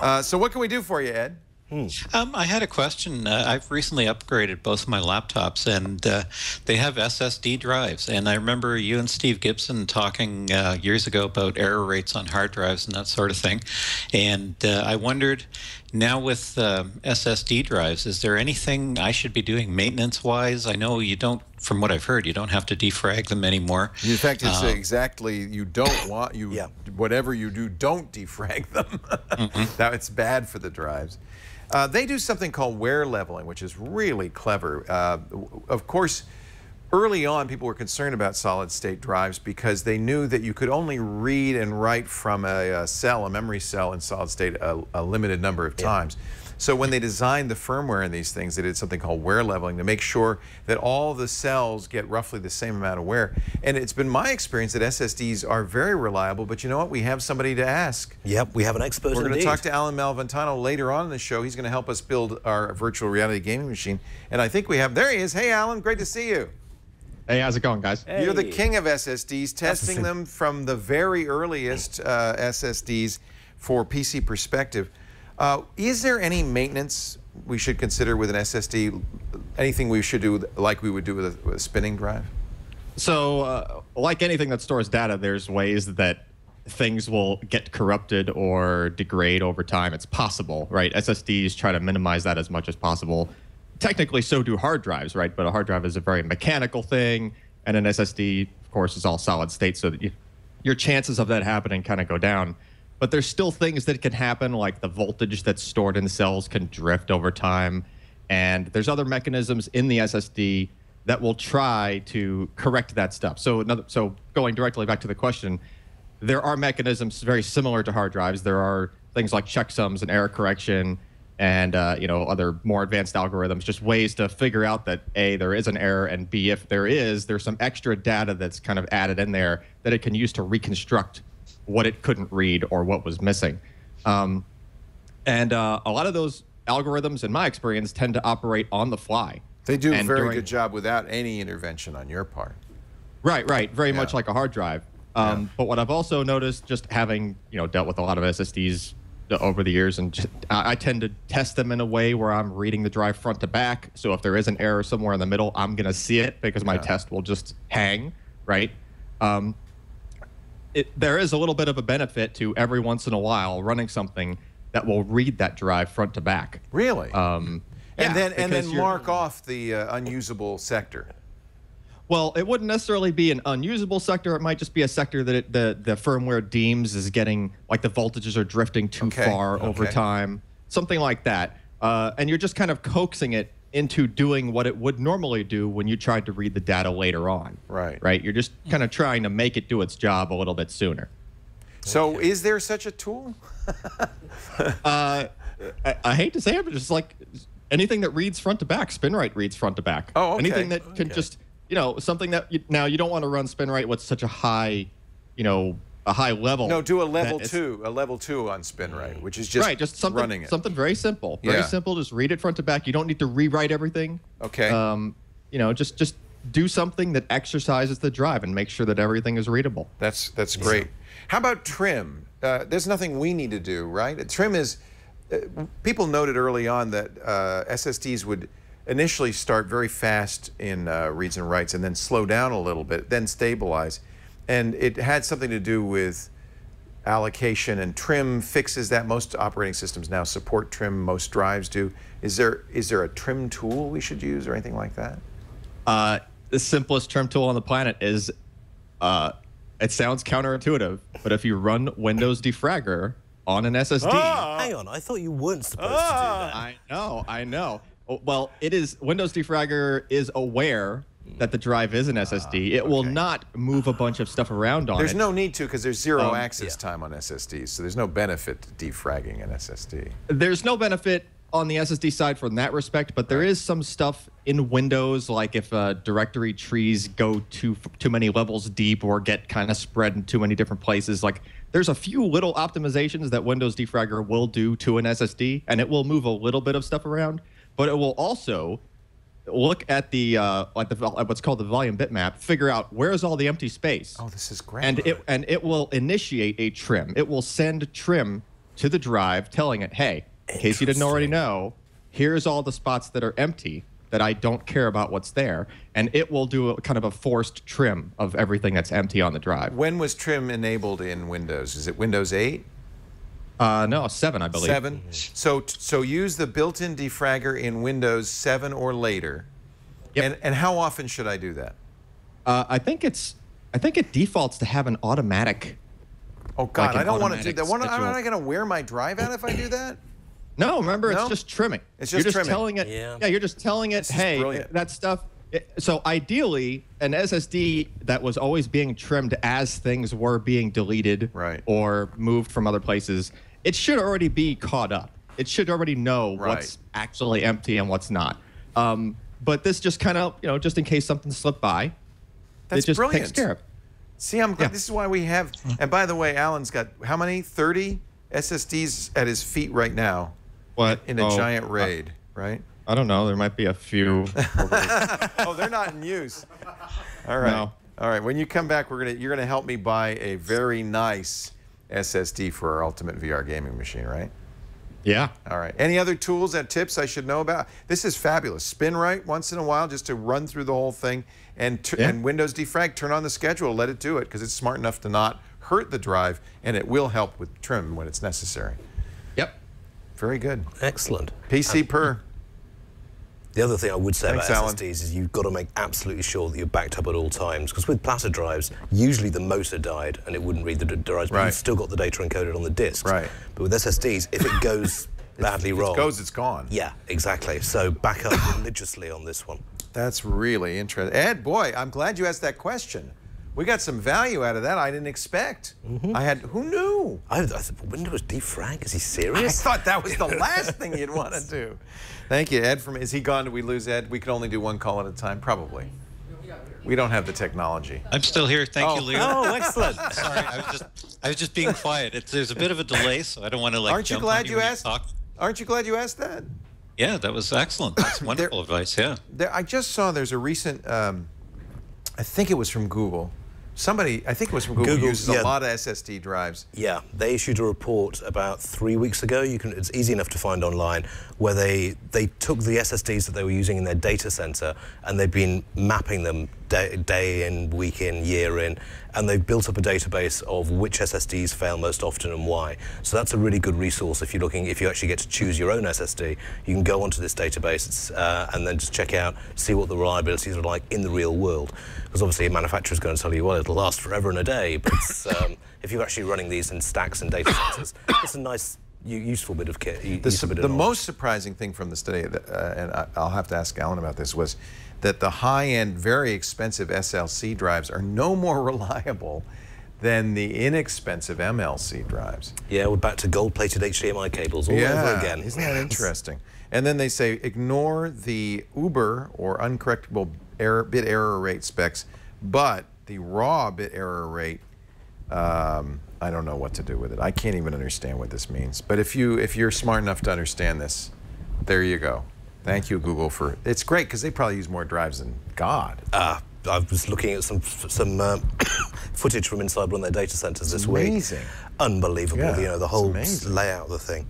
Uh, so what can we do for you, Ed? Hmm. Um, I had a question. Uh, I've recently upgraded both of my laptops, and uh, they have SSD drives. And I remember you and Steve Gibson talking uh, years ago about error rates on hard drives and that sort of thing. And uh, I wondered, now with uh, SSD drives, is there anything I should be doing maintenance-wise? I know you don't, from what I've heard, you don't have to defrag them anymore. In fact, it's um, exactly you don't want you. yeah. Whatever you do, don't defrag them. mm -hmm. Now it's bad for the drives. Uh, they do something called wear leveling, which is really clever. Uh, of course, early on, people were concerned about solid state drives because they knew that you could only read and write from a, a cell, a memory cell in solid state, a, a limited number of times. Yeah. So when they designed the firmware in these things, they did something called wear leveling to make sure that all the cells get roughly the same amount of wear. And it's been my experience that SSDs are very reliable, but you know what? We have somebody to ask. Yep, we have an expert We're going to talk to Allyn Malventano later on in the show. He's going to help us build our virtual reality gaming machine. And I think we have, there he is. Hey, Allyn, great to see you. Hey, how's it going, guys? Hey. You're the king of SSDs, testing them from the very earliest uh, SSDs for PC perspective. Uh, is there any maintenance we should consider with an SSD? Anything we should do like we would do with a, with a spinning drive? So, uh, like anything that stores data, there's ways that things will get corrupted or degrade over time. It's possible, right? SSDs try to minimize that as much as possible. Technically, so do hard drives, right? But a hard drive is a very mechanical thing, and an SSD, of course, is all solid state, so that you, your chances of that happening kind of go down but there's still things that can happen, like the voltage that's stored in cells can drift over time. And there's other mechanisms in the SSD that will try to correct that stuff. So, another, so going directly back to the question, there are mechanisms very similar to hard drives. There are things like checksums and error correction and uh, you know other more advanced algorithms, just ways to figure out that a there is an error and b if there is, there's some extra data that's kind of added in there that it can use to reconstruct what it couldn't read or what was missing. Um, and uh, a lot of those algorithms, in my experience, tend to operate on the fly. They do and a very during, good job without any intervention on your part. Right, right. Very yeah. much like a hard drive. Um, yeah. But what I've also noticed, just having you know dealt with a lot of SSDs over the years, and just, I, I tend to test them in a way where I'm reading the drive front to back. So if there is an error somewhere in the middle, I'm going to see it because my yeah. test will just hang, right? Um, it, there is a little bit of a benefit to every once in a while running something that will read that drive front to back. Really? Um, and yeah, then and then mark off the uh, unusable sector. Well, it wouldn't necessarily be an unusable sector. It might just be a sector that it, the the firmware deems is getting like the voltages are drifting too okay. far okay. over time, something like that. Uh, and you're just kind of coaxing it into doing what it would normally do when you tried to read the data later on. Right. Right. You're just kind of trying to make it do its job a little bit sooner. So, okay. is there such a tool? uh, I, I, hate to say it, but just like anything that reads front to back, SpinRite reads front to back. Oh, okay. Anything that can okay. just, you know, something that you, now you don't want to run SpinRite with such a high, you know, a high level. No, do a level two, a level two on SpinRite, which is just right, just something, running it. Something very simple, very yeah. simple. Just read it front to back. You don't need to rewrite everything. Okay. Um, you know, just just do something that exercises the drive and make sure that everything is readable. That's that's great. Yeah. How about trim? Uh, there's nothing we need to do, right? Trim is. Uh, people noted early on that uh, SSDs would initially start very fast in uh, reads and writes and then slow down a little bit, then stabilize and it had something to do with allocation and trim fixes that most operating systems now support trim most drives do. Is there is there a trim tool we should use or anything like that? Uh, the simplest trim tool on the planet is uh, it sounds counterintuitive but if you run windows defragger on an ssd ah. hang on i thought you weren't supposed ah. to do that. I know i know. Well it is windows defragger is aware that the drive is an SSD. Uh, it okay. will not move a bunch of stuff around on there's it. There's no need to because there's zero um, access yeah. time on SSDs, so there's no benefit to defragging an SSD. There's no benefit on the SSD side from that respect, but there is some stuff in Windows, like if uh, directory trees go too too many levels deep or get kind of spread in too many different places. Like there's a few little optimizations that Windows Defragger will do to an SSD, and it will move a little bit of stuff around, but it will also look at the uh, like the what's called the volume bitmap, figure out where's all the empty space. Oh, this is great. And it and it will initiate a trim. It will send trim to the drive, telling it, "Hey, in case you didn't already know, here's all the spots that are empty that I don't care about what's there," and it will do a kind of a forced trim of everything that's empty on the drive. When was trim enabled in Windows? Is it Windows 8? Uh, no, seven, I believe. Seven. So so use the built-in defragger in Windows 7 or later. Yep. And and how often should I do that? Uh, I think it's. I think it defaults to have an automatic. Oh God, Like I don't want to do automatic that. What, am schedule. I going to wear my drive out if I do that? No, remember, No? it's just trimming. It's just, you're just just trimming. telling it. Yeah. yeah, you're just telling it, is hey, brilliant. that stuff. it- so ideally, an SSD that was always being trimmed as things were being deleted Right. or moved from other places, it should already be caught up. It should already know Right. what's actually empty and what's not. Um, but this just kind of, you know, just in case something slipped by, That's it just brilliant. takes care of. it. See, I'm glad. Yeah. This is why we have. And by the way, Allyn's got how many? 30 SSDs at his feet right now What in a oh, giant uh, raid, right? I don't know. There might be a few. oh, they're not in use. All right. No. All right. When you come back, we're gonna you're gonna help me buy a very nice SSD for our Ultimate VR gaming machine, right? yeah. All right. Any other tools and tips I should know about? This is fabulous. SpinRite once in a while just to run through the whole thing, and Yeah. and Windows defrag. Turn on the schedule. Let it do it because it's smart enough to not hurt the drive, and it will help with trim when it's necessary. Yep. Very good. Excellent. PC um, per. The other thing I would say Thanks, about Allyn. SSDs is you've got to make absolutely sure that you're backed up at all times. Because with platter drives, usually the motor died and it wouldn't read the drives, but Right. you've still got the data encoded on the disks. Right. But with SSDs, if it goes badly If wrong, it goes, it's gone. yeah, exactly. So back up religiously on this one. That's really interesting. Ed, boy, I'm glad you asked that question. We got some value out of that I didn't expect. Mm-hmm. I had, who knew? I, I thought, Windows defrag? Is he serious? I serious? thought that was the last thing you'd want to do. Thank you, Ed. From is he gone? Did we lose Ed? We can only do one call at a time, probably. We don't have the technology. I'm still here. Thank Oh. you, Leo. oh, excellent. Sorry, I was just I was just being quiet. It's, there's a bit of a delay, so I don't want to like. Aren't you glad on you asked? talk. Aren't you glad you asked that? Yeah, that was excellent. That's wonderful advice. Yeah. There, I just saw there's a recent, um, I think it was from Google. Somebody, I think it was from Google, Google, uses yeah. a lot of SSD drives. Yeah, they issued a report about three weeks ago. You can, it's easy enough to find online, where they they took the SSDs that they were using in their data center and they've been mapping them day, day in, week in, year in, and they've built up a database of which SSDs fail most often and why. So that's a really good resource if you're looking, if you actually get to choose your own SSD. You can go onto this database uh, and then just check out, see what the reliabilities are like in the real world. Because obviously a manufacturer's going to tell you, well, it'll last forever and a day, but um, if you're actually running these in stacks and data centers, it's a nice, useful bit of kit. The, bit of the most surprising thing from the study, that, uh, and I, I'll have to ask Allyn about this, was that the high-end, very expensive SLC drives are no more reliable than the inexpensive MLC drives. Yeah, we're back to gold-plated HDMI cables all over again. Isn't that interesting? And then they say ignore the Uber or uncorrectable error, bit error rate specs, but the raw bit error rate, um, I don't know what to do with it. I can't even understand what this means. But if you if you're smart enough to understand this, there you go. Thank you, Google, for it's great because they probably use more drives than God. Ah, I was looking at some some uh, footage from inside one of their data centers this amazing. week. Unbelievable, Yeah, you know, the whole layout of the thing.